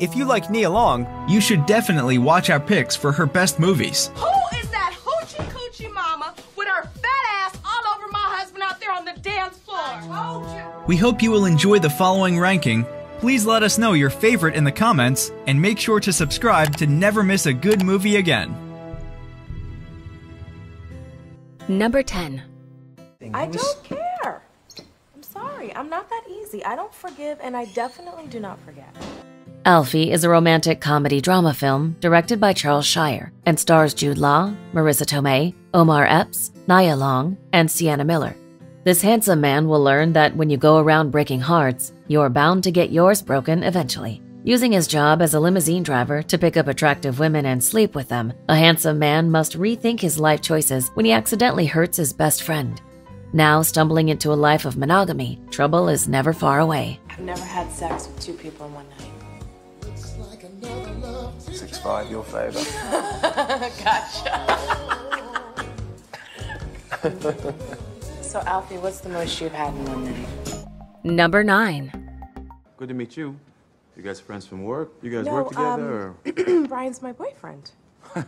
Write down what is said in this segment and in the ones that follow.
If you like Nia Long, you should definitely watch our picks for her best movies. Who is that hoochie coochie mama with her fat ass all over my husband out there on the dance floor? We hope you will enjoy the following ranking. Please let us know your favorite in the comments, and make sure to subscribe to never miss a good movie again. Number 10. I don't care. I'm sorry. I'm not that easy. I don't forgive, and I definitely do not forget. Alfie is a romantic comedy drama film directed by Charles Shyer and stars Jude Law, Marisa Tomei, Omar Epps, Nia Long, and Sienna Miller. This handsome man will learn that when you go around breaking hearts, you're bound to get yours broken eventually. Using his job as a limousine driver to pick up attractive women and sleep with them, a handsome man must rethink his life choices when he accidentally hurts his best friend. Now, stumbling into a life of monogamy, trouble is never far away. I've never had sex with two people in one night. Six five, your favor. gotcha. so, Alfie, what's the most you've had in one night? Number 9. Good to meet you. You guys friends from work? You guys No, work together? um, Brian's my boyfriend.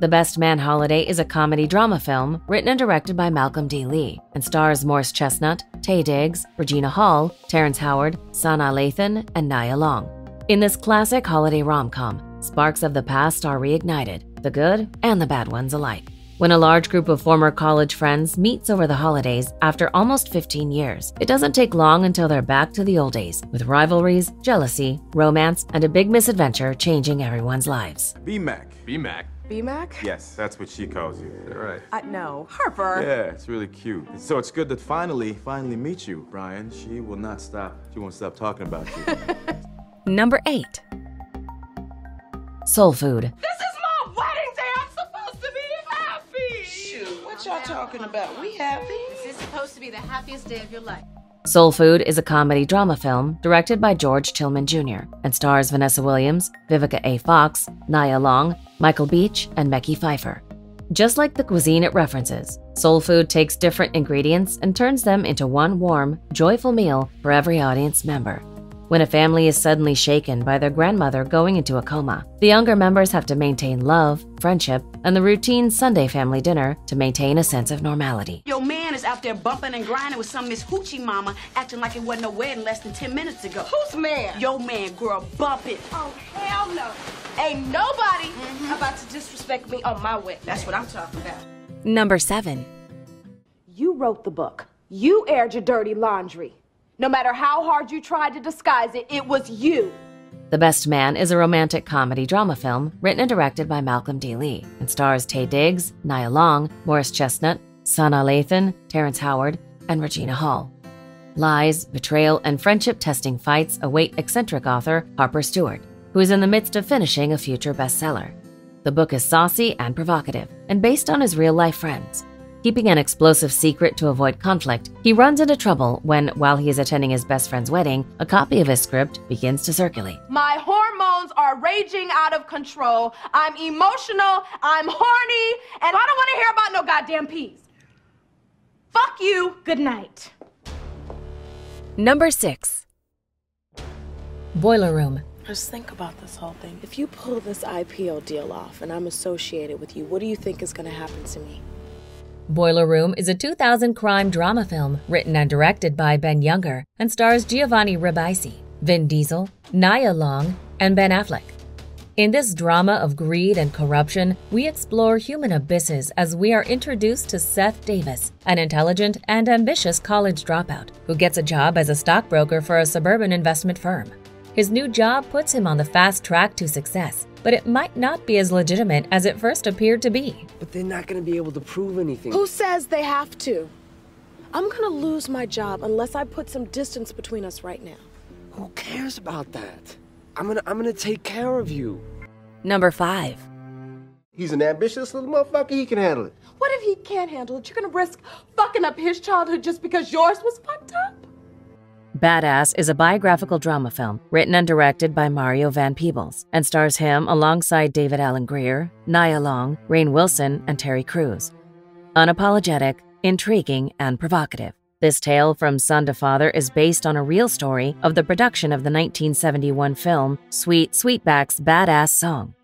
The Best Man Holiday is a comedy drama film written and directed by Malcolm D. Lee and stars Morris Chestnut, Taye Diggs, Regina Hall, Terrence Howard, Sanaa Lathan, and Nia Long. In this classic holiday rom com, sparks of the past are reignited, the good and the bad ones alike. When a large group of former college friends meets over the holidays after almost 15 years, it doesn't take long until they're back to the old days, with rivalries, jealousy, romance, and a big misadventure changing everyone's lives. B-Mac. B-Mac. B-Mac? Yes, that's what she calls you. Right. Uh, no. Harper. Yeah, it's really cute. So it's good that finally, finally meet you, Brian. She will not stop. She won't stop talking about you. Number 8. Soul Food. This is my wedding day. I'm supposed to be happy. Shoot, what y'all talking about? We happy? This is supposed to be the happiest day of your life. Soul Food is a comedy drama film directed by George Tillman Jr. and stars Vanessa Williams, Vivica A. Fox, Nia Long, Michael Beach, and Mekhi Phifer. Just like the cuisine it references, Soul Food takes different ingredients and turns them into one warm, joyful meal for every audience member. When a family is suddenly shaken by their grandmother going into a coma, the younger members have to maintain love, friendship, and the routine Sunday family dinner to maintain a sense of normality. Your man is out there bumping and grinding with some Miss Hoochie Mama, acting like it wasn't a wedding less than 10 minutes ago. Who's man? Your man, girl, bump it. Oh, hell no. Ain't nobody about to disrespect me on my wedding. That's what I'm talking about. Number 7. You wrote the book. You aired your dirty laundry. No matter how hard you tried to disguise it, it was you. The Best Man is a romantic comedy drama film written and directed by Malcolm D. Lee and stars Taye Diggs, Nia Long, Morris Chestnut, Sanaa Lathan, Terrence Howard, and Regina Hall. Lies, betrayal, and friendship testing fights await eccentric author Harper Stewart, who is in the midst of finishing a future bestseller. The book is saucy and provocative and based on his real life friends. Keeping an explosive secret to avoid conflict, he runs into trouble when, while he is attending his best friend's wedding, a copy of his script begins to circulate. My hormones are raging out of control. I'm emotional, I'm horny, and I don't want to hear about no goddamn peas. Fuck you. Good night. Number 6. Boiler Room. Just think about this whole thing. If you pull this IPO deal off and I'm associated with you, what do you think is going to happen to me? Boiler Room is a 2000 crime drama film written and directed by Ben Younger and stars Giovanni Ribisi, Vin Diesel, Nia Long, and Ben Affleck. In this drama of greed and corruption, we explore human abysses as we are introduced to Seth Davis, an intelligent and ambitious college dropout who gets a job as a stockbroker for a suburban investment firm. His new job puts him on the fast track to success, but it might not be as legitimate as it first appeared to be. But they're not gonna be able to prove anything. Who says they have to? I'm gonna lose my job unless I put some distance between us right now. Who cares about that? I'm gonna I'm gonna take care of you. Number 5. He's an ambitious little motherfucker. He can handle it. What if he can't handle it? You're gonna risk fucking up his childhood just because yours was fucked up? Baadasssss is a biographical drama film written and directed by Mario Van Peebles and stars him alongside David Alan Grier, Nia Long, Rainn Wilson, and Terry Crews. Unapologetic, intriguing, and provocative, This tale from son to father is based on a real story of the production of the 1971 film Sweet Sweetback's Baadasssss Song.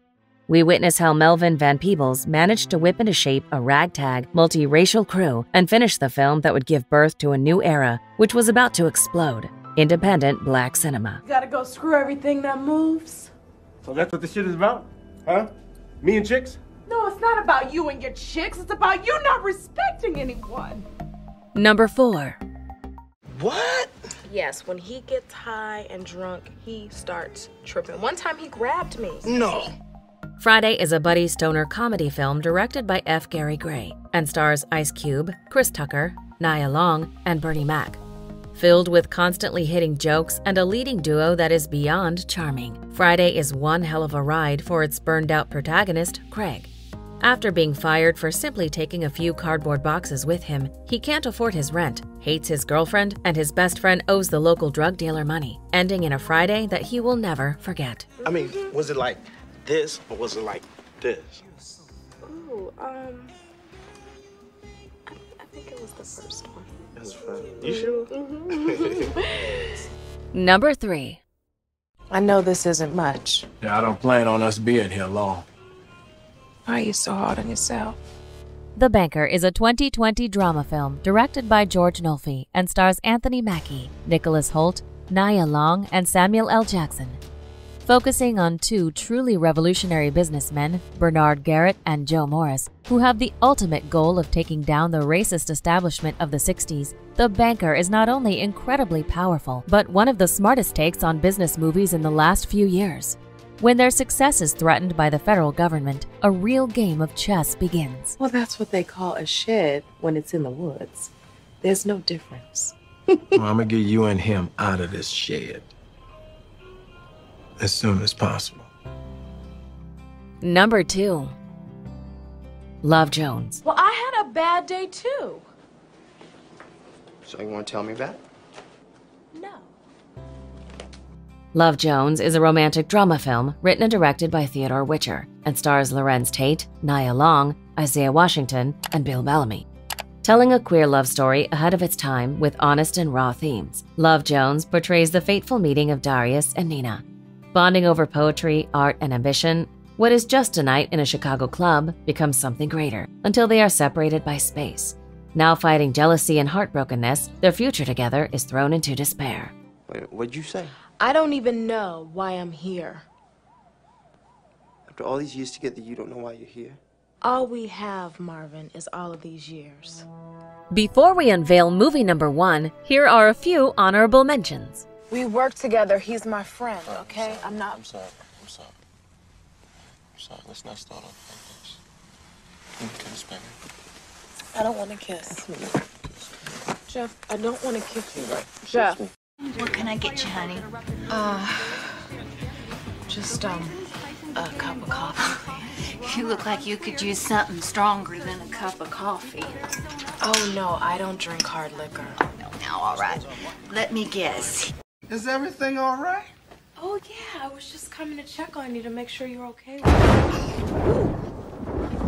We witness how Melvin Van Peebles managed to whip into shape a ragtag, multiracial crew and finish the film that would give birth to a new era, which was about to explode independent black cinema. You gotta go screw everything that moves. So that's what this shit is about? Huh? Me and chicks? No, it's not about you and your chicks. It's about you not respecting anyone. Number 4. What? Yes, when he gets high and drunk, he starts tripping. One time he grabbed me. No. Friday is a buddy stoner comedy film directed by F. Gary Gray and stars Ice Cube, Chris Tucker, Nia Long, and Bernie Mac. Filled with constantly hitting jokes and a leading duo that is beyond charming, Friday is one hell of a ride for its burned out protagonist, Craig. After being fired for simply taking a few cardboard boxes with him, he can't afford his rent, hates his girlfriend, and his best friend owes the local drug dealer money, ending in a Friday that he will never forget. I mean, was it like this or was it like this? Ooh, um. I, I think it was the first one. That's fine. You sure? Number 3. I know this isn't much. Yeah, I don't plan on us being here long. Why are you so hard on yourself? The Banker is a 2020 drama film directed by George Nolfi and stars Anthony Mackie, Nicholas Hoult, Nia Long, and Samuel L. Jackson. Focusing on two truly revolutionary businessmen, Bernard Garrett and Joe Morris, who have the ultimate goal of taking down the racist establishment of the 60s, The Banker is not only incredibly powerful, but one of the smartest takes on business movies in the last few years. When their success is threatened by the federal government, a real game of chess begins. Well, that's what they call a shed when it's in the woods. There's no difference. well, I'm gonna get you and him out of this shed as soon as possible. Number 2. Love Jones. Well, I had a bad day too. So you want to tell me that? No. Love Jones is a romantic drama film written and directed by Theodore Witcher and stars Larenz Tate, Nia Long, Isaiah Washington, and Bill Bellamy. Telling a queer love story ahead of its time with honest and raw themes, Love Jones portrays the fateful meeting of Darius and Nina. Bonding over poetry, art, and ambition, what is just a night in a Chicago club becomes something greater until they are separated by space. Now fighting jealousy and heartbrokenness, their future together is thrown into despair. Wait, what'd you say? I don't even know why I'm here. After all these years together, you don't know why you're here? All we have, Marvin, is all of these years. Before we unveil movie number one, here are a few honorable mentions. We work together. He's my friend, okay? I'm not. I'm sorry. I'm sorry. I'm sorry. Let's not start off like this. Give me a kiss, baby. I don't want to kiss. Jeff, I don't want to kiss you. Jeff. What can I get you, honey? Uh, just, um, a cup of coffee. You look like you could use something stronger than a cup of coffee. Oh, no, I don't drink hard liquor. No, now, all right. Let me guess. Is everything all right? Oh, yeah, I was just coming to check on you to make sure you're okay with me.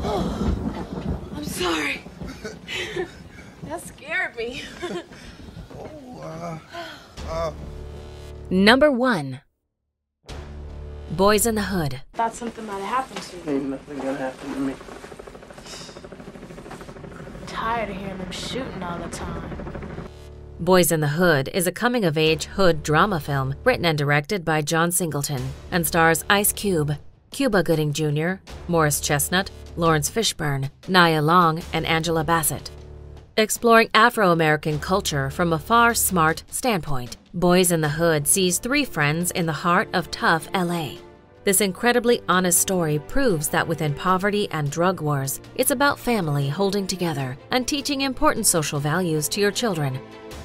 Oh, I'm sorry. that scared me. Oh, uh, uh. Number one Boys in the Hood. Thought something might have happened to you. Ain't nothing gonna happen to me. I'm Tired of hearing them shooting all the time. Boys in the Hood is a coming of age hood drama film written and directed by John Singleton and stars Ice Cube, Cuba Gooding Jr., Morris Chestnut, Laurence Fishburne, Nia Long, and Angela Bassett. Exploring Afro American culture from a far smart standpoint, Boys in the Hood sees three friends in the heart of tough LA. This incredibly honest story proves that within poverty and drug wars, it's about family holding together and teaching important social values to your children,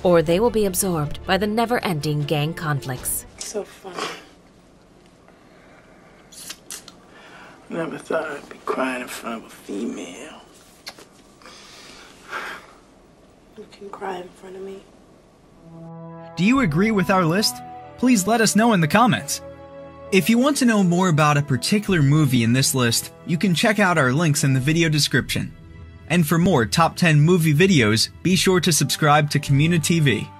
or they will be absorbed by the never ending gang conflicts. So funny. Never thought I'd be crying in front of a female. You can cry in front of me. Do you agree with our list? Please let us know in the comments. If you want to know more about a particular movie in this list, you can check out our links in the video description. And for more top 10 movie videos, be sure to subscribe to Community TV.